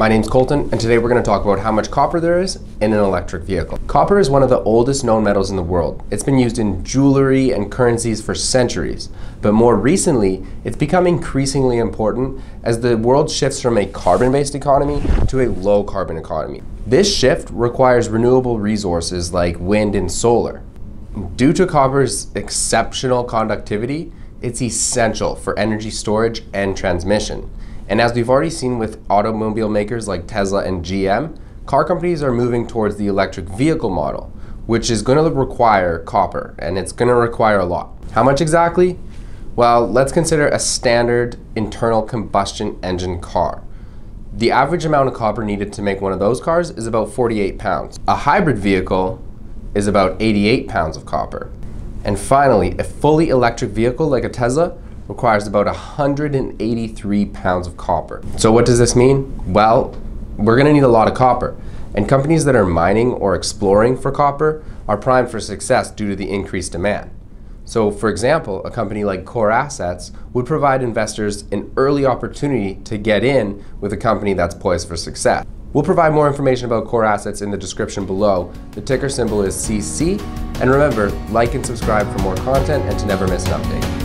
My name's Colton, and today we're going to talk about how much copper there is in an electric vehicle. Copper is one of the oldest known metals in the world. It's been used in jewelry and currencies for centuries, but more recently, it's become increasingly important as the world shifts from a carbon-based economy to a low-carbon economy. This shift requires renewable resources like wind and solar. Due to copper's exceptional conductivity, it's essential for energy storage and transmission. And as we've already seen with automobile makers like Tesla and GM, car companies are moving towards the electric vehicle model, which is going to require copper, and it's going to require a lot. How much exactly? Well, let's consider a standard internal combustion engine car. The average amount of copper needed to make one of those cars is about 48 pounds. A hybrid vehicle is about 88 pounds of copper. And finally, a fully electric vehicle like a Tesla requires about 183 pounds of copper. So what does this mean? Well, we're gonna need a lot of copper. And companies that are mining or exploring for copper are primed for success due to the increased demand. So for example, a company like Core Assets would provide investors an early opportunity to get in with a company that's poised for success. We'll provide more information about Core Assets in the description below. The ticker symbol is CC. And remember, like and subscribe for more content and to never miss an update.